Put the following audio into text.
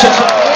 Caixa.